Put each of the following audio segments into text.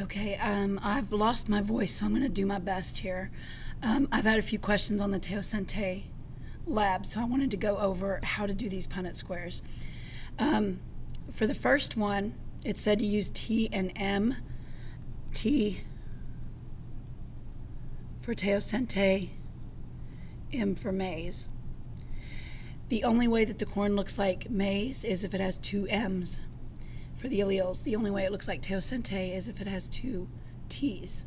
Okay, um, I've lost my voice, so I'm going to do my best here. Um, I've had a few questions on the Teosinte lab, so I wanted to go over how to do these Punnett squares. Um, for the first one, it said to use T and M. T for Teosinte, M for maize. The only way that the corn looks like maize is if it has two M's for the alleles. The only way it looks like teosinte is if it has two T's.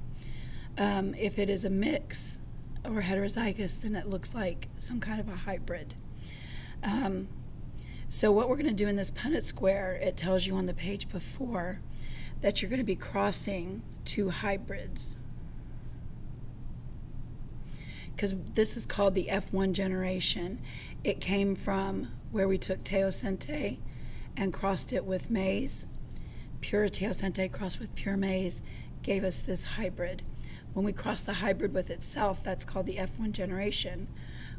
Um, if it is a mix or heterozygous, then it looks like some kind of a hybrid. Um, so what we're going to do in this Punnett square, it tells you on the page before that you're going to be crossing two hybrids. Because this is called the F1 generation. It came from where we took teosinte and crossed it with maize. Pure teosinte crossed with pure maize gave us this hybrid. When we cross the hybrid with itself, that's called the F1 generation.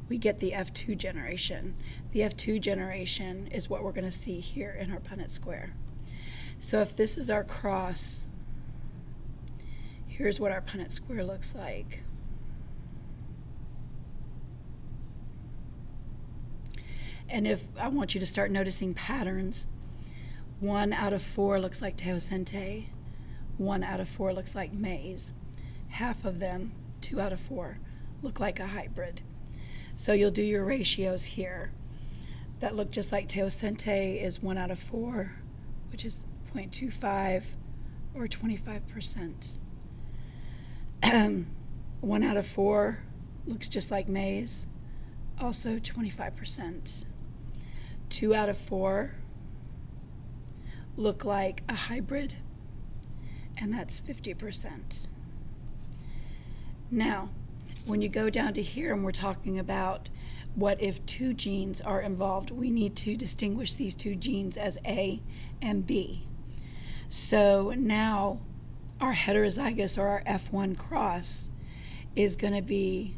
We get the F2 generation. The F2 generation is what we're going to see here in our Punnett square. So if this is our cross, here's what our Punnett square looks like. And if I want you to start noticing patterns, one out of four looks like teosinte, one out of four looks like maize. Half of them, two out of four, look like a hybrid. So you'll do your ratios here. That look just like teosinte is one out of four, which is 0.25 or 25%. one out of four looks just like maize, also 25%. Two out of four look like a hybrid, and that's 50%. Now, when you go down to here and we're talking about what if two genes are involved, we need to distinguish these two genes as A and B. So now our heterozygous or our F1 cross is going to be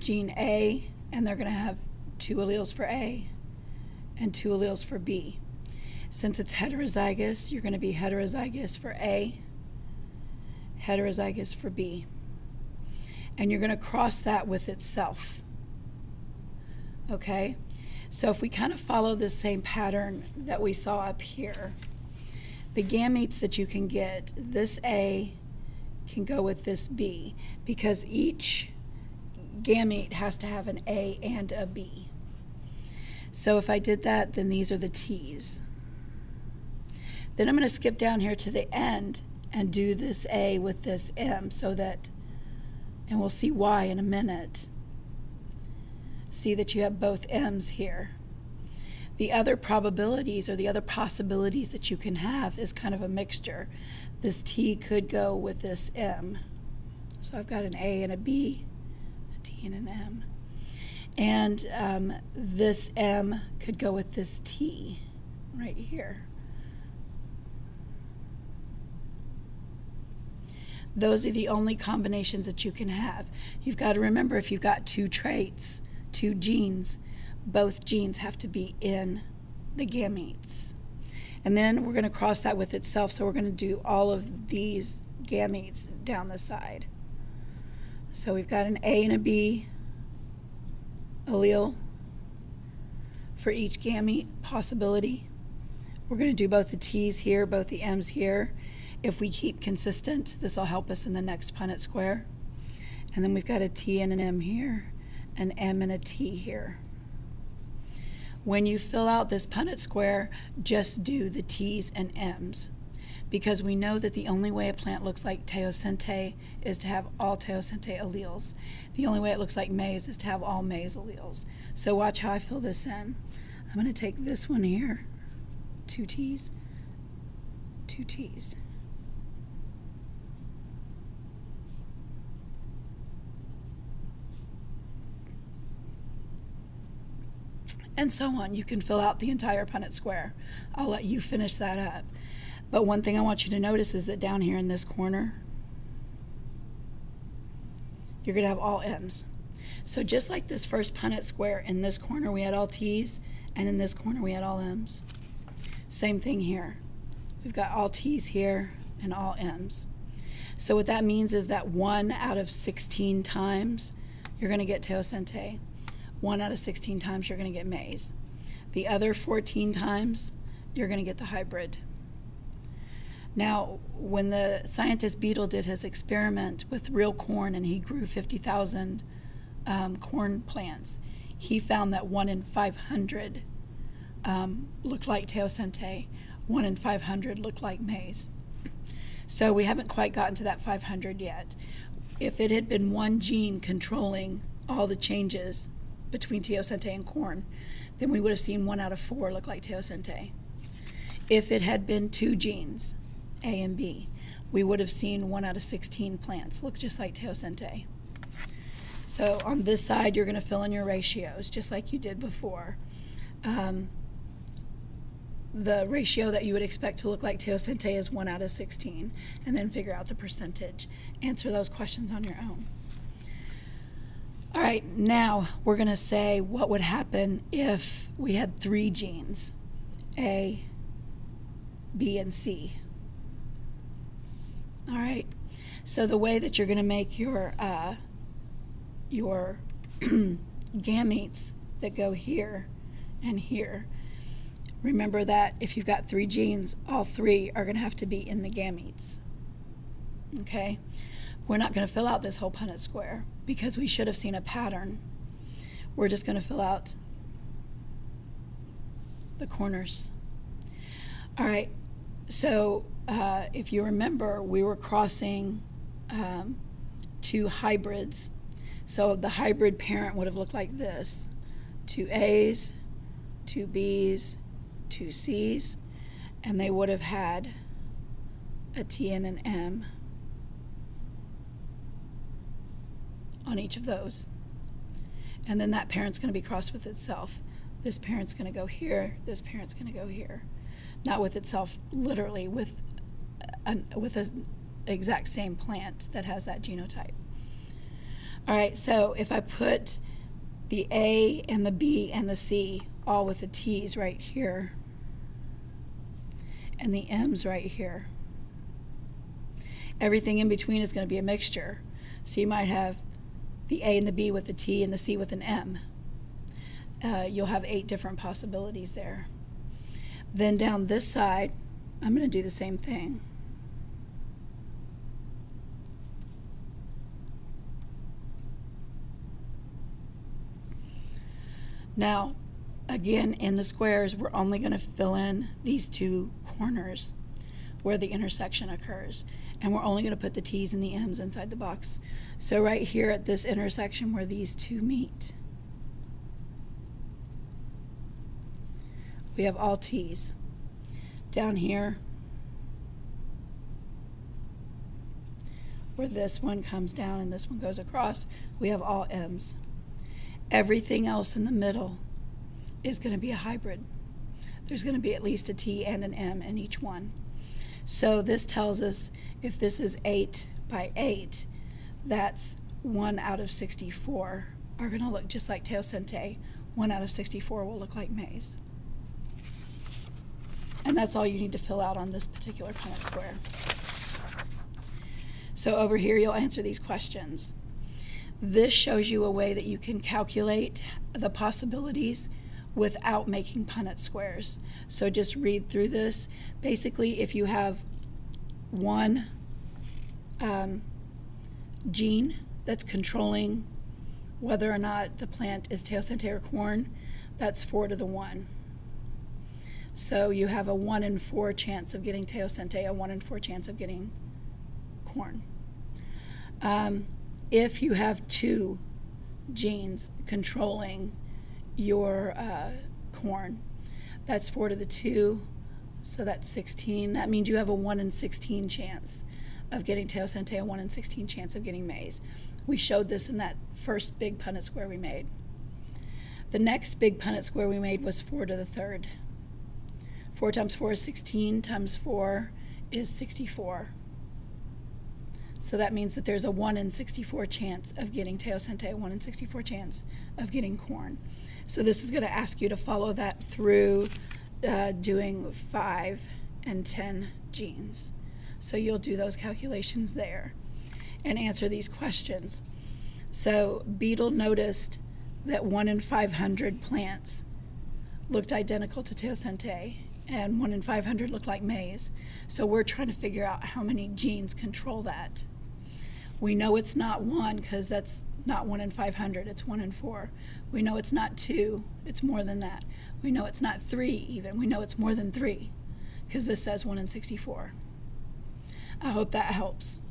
gene A, and they're going to have two alleles for A and two alleles for B. Since it's heterozygous, you're going to be heterozygous for A, heterozygous for B. And you're going to cross that with itself. Okay? So if we kind of follow the same pattern that we saw up here, the gametes that you can get, this A can go with this B because each gamete has to have an A and a B. So if I did that, then these are the T's. Then I'm going to skip down here to the end and do this A with this M so that, and we'll see why in a minute. See that you have both M's here. The other probabilities or the other possibilities that you can have is kind of a mixture. This T could go with this M. So I've got an A and a B, a T and an M. And um, this M could go with this T right here. Those are the only combinations that you can have. You've got to remember if you've got two traits, two genes, both genes have to be in the gametes. And then we're going to cross that with itself, so we're going to do all of these gametes down the side. So we've got an A and a B allele for each gamete possibility. We're going to do both the T's here, both the M's here, if we keep consistent, this will help us in the next Punnett square. And then we've got a T and an M here, an M and a T here. When you fill out this Punnett square, just do the T's and M's because we know that the only way a plant looks like teosinte is to have all teosinte alleles. The only way it looks like maize is to have all maize alleles. So watch how I fill this in. I'm going to take this one here, two T's, two T's. and so on. You can fill out the entire Punnett square. I'll let you finish that up. But one thing I want you to notice is that down here in this corner, you're going to have all M's. So just like this first Punnett square, in this corner we had all T's, and in this corner we had all M's. Same thing here. We've got all T's here, and all M's. So what that means is that one out of 16 times you're going to get teosinte. One out of 16 times you're going to get maize. The other 14 times you're going to get the hybrid. Now, when the scientist Beadle did his experiment with real corn and he grew 50,000 um, corn plants, he found that one in 500 um, looked like teosinte, one in 500 looked like maize. So we haven't quite gotten to that 500 yet. If it had been one gene controlling all the changes between teosinte and corn, then we would have seen one out of four look like teosinte. If it had been two genes, A and B, we would have seen one out of 16 plants look just like teosinte. So on this side, you're going to fill in your ratios just like you did before. Um, the ratio that you would expect to look like teosinte is 1 out of 16, and then figure out the percentage. Answer those questions on your own. All right, now we're going to say what would happen if we had three genes, A, B, and C. All right, so the way that you're going to make your, uh, your gametes that go here and here Remember that if you've got three genes, all three are going to have to be in the gametes. Okay? We're not going to fill out this whole Punnett square because we should have seen a pattern. We're just going to fill out the corners. All right, so uh, if you remember, we were crossing um, two hybrids. So the hybrid parent would have looked like this two A's, two B's, two C's, and they would have had a T and an M on each of those. And then that parent's going to be crossed with itself. This parent's going to go here, this parent's going to go here. Not with itself literally, with an with an exact same plant that has that genotype. All right, so if I put the A and the B and the C all with the T's right here and the M's right here. Everything in between is going to be a mixture. So you might have the A and the B with the T and the C with an M. Uh, you'll have eight different possibilities there. Then down this side, I'm going to do the same thing. Now, again, in the squares, we're only going to fill in these two corners where the intersection occurs. And we're only going to put the T's and the M's inside the box. So right here at this intersection where these two meet, we have all T's. Down here, where this one comes down and this one goes across, we have all M's. Everything else in the middle is going to be a hybrid. There's going to be at least a T and an M in each one. So this tells us if this is 8 by 8, that's 1 out of 64 are going to look just like teosinte. 1 out of 64 will look like maize. And that's all you need to fill out on this particular Punnett square. So over here, you'll answer these questions. This shows you a way that you can calculate the possibilities without making Punnett squares. So just read through this. Basically, if you have one um, gene that's controlling whether or not the plant is teosinte or corn, that's 4 to the 1. So you have a 1 in 4 chance of getting teosinte, a 1 in 4 chance of getting corn. Um, if you have two genes controlling your uh, corn. That's 4 to the 2, so that's 16. That means you have a 1 in 16 chance of getting teosinte, a 1 in 16 chance of getting maize. We showed this in that first big Punnett square we made. The next big Punnett square we made was 4 to the third. 4 times 4 is 16, times 4 is 64. So that means that there's a 1 in 64 chance of getting teosinte, a 1 in 64 chance of getting corn. So this is going to ask you to follow that through uh, doing 5 and 10 genes. So you'll do those calculations there and answer these questions. So Beadle noticed that one in 500 plants looked identical to teosinte and one in 500 looked like maize. So we're trying to figure out how many genes control that. We know it's not one because that's not one in 500, it's one in four. We know it's not two, it's more than that. We know it's not three, even. We know it's more than three because this says one in 64. I hope that helps.